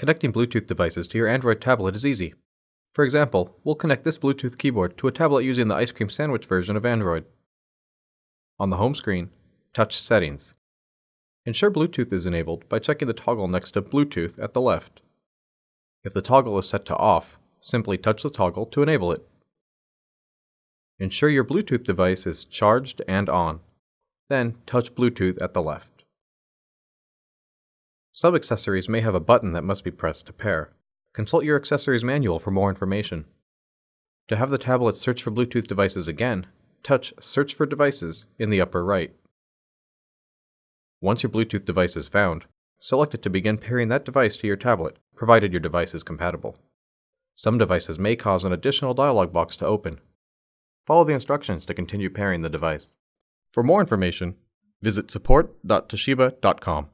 Connecting Bluetooth devices to your Android tablet is easy. For example, we'll connect this Bluetooth keyboard to a tablet using the ice cream sandwich version of Android. On the home screen, touch Settings. Ensure Bluetooth is enabled by checking the toggle next to Bluetooth at the left. If the toggle is set to off, simply touch the toggle to enable it. Ensure your Bluetooth device is charged and on. Then touch Bluetooth at the left. Sub-accessories may have a button that must be pressed to pair. Consult your accessories manual for more information. To have the tablet search for Bluetooth devices again, touch Search for Devices in the upper right. Once your Bluetooth device is found, select it to begin pairing that device to your tablet, provided your device is compatible. Some devices may cause an additional dialog box to open. Follow the instructions to continue pairing the device. For more information, visit support.toshiba.com.